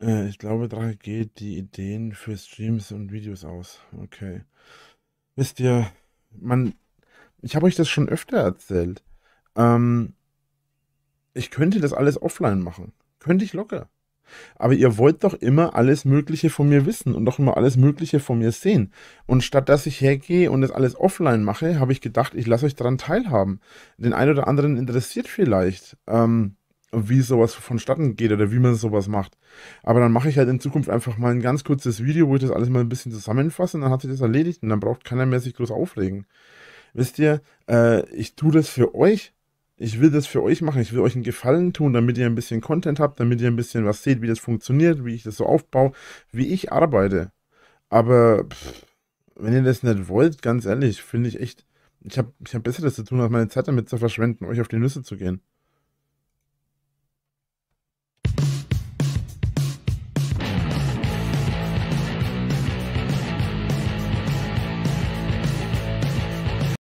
Äh, ich glaube, Drache geht die Ideen für Streams und Videos aus. Okay. Wisst ihr, man, ich habe euch das schon öfter erzählt. Ähm, ich könnte das alles offline machen. Könnte ich locker. Aber ihr wollt doch immer alles Mögliche von mir wissen und doch immer alles Mögliche von mir sehen. Und statt dass ich hergehe und das alles offline mache, habe ich gedacht, ich lasse euch daran teilhaben. Den einen oder anderen interessiert vielleicht, ähm, wie sowas vonstatten geht oder wie man sowas macht. Aber dann mache ich halt in Zukunft einfach mal ein ganz kurzes Video, wo ich das alles mal ein bisschen zusammenfasse und dann hat sich das erledigt und dann braucht keiner mehr sich groß aufregen. Wisst ihr, äh, ich tue das für euch, ich will das für euch machen, ich will euch einen Gefallen tun, damit ihr ein bisschen Content habt, damit ihr ein bisschen was seht, wie das funktioniert, wie ich das so aufbaue, wie ich arbeite. Aber pff, wenn ihr das nicht wollt, ganz ehrlich, finde ich echt, ich habe ich hab Besseres zu tun, als meine Zeit damit zu verschwenden, euch auf die Nüsse zu gehen.